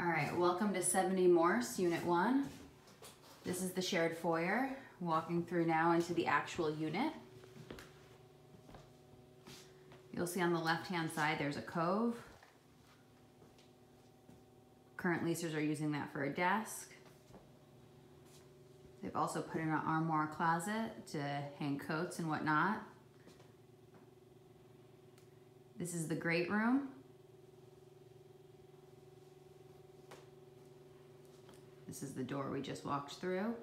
All right, welcome to 70 Morse, Unit 1. This is the shared foyer, walking through now into the actual unit. You'll see on the left-hand side there's a cove. Current leasers are using that for a desk. They've also put in an armoire closet to hang coats and whatnot. This is the great room. This is the door we just walked through.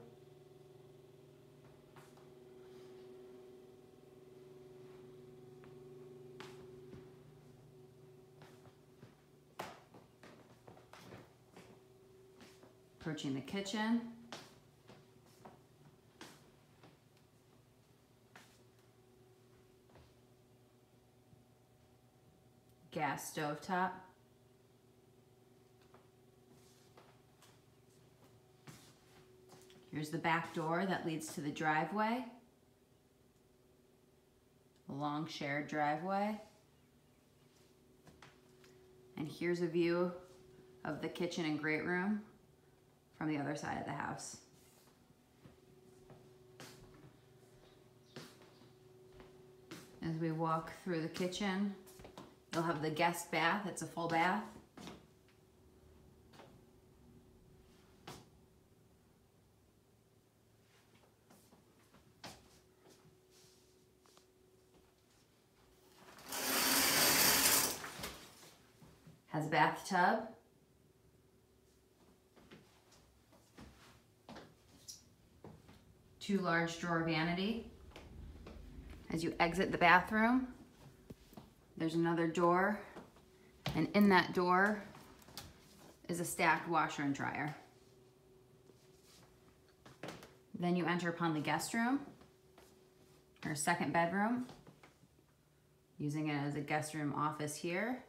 Approaching the kitchen. Gas stove top. Here's the back door that leads to the driveway. A long shared driveway. And here's a view of the kitchen and great room from the other side of the house. As we walk through the kitchen, you'll have the guest bath. It's a full bath. A bathtub. Two large drawer vanity. As you exit the bathroom, there's another door. And in that door is a stacked washer and dryer. Then you enter upon the guest room, or second bedroom, using it as a guest room office here.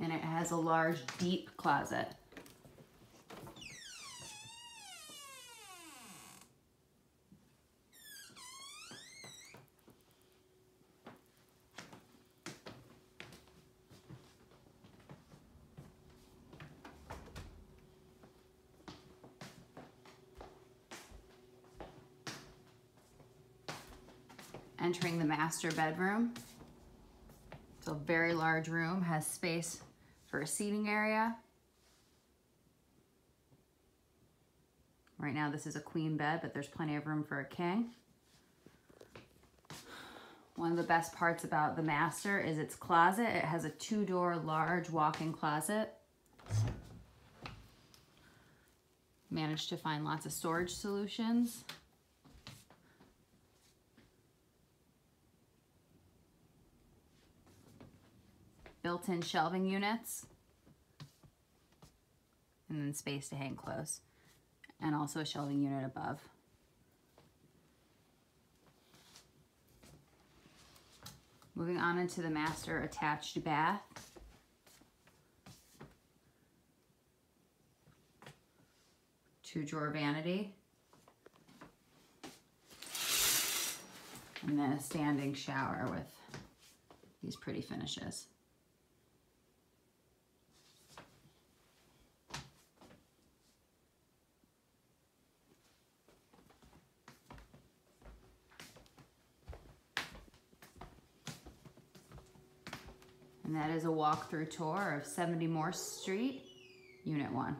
And it has a large deep closet. Entering the master bedroom. It's a very large room, has space for a seating area. Right now this is a queen bed, but there's plenty of room for a king. One of the best parts about the master is its closet. It has a two-door large walk-in closet. Managed to find lots of storage solutions. Built-in shelving units, and then space to hang clothes, and also a shelving unit above. Moving on into the master attached bath. Two drawer vanity. And then a standing shower with these pretty finishes. And that is a walkthrough tour of 70 Morse Street, Unit 1.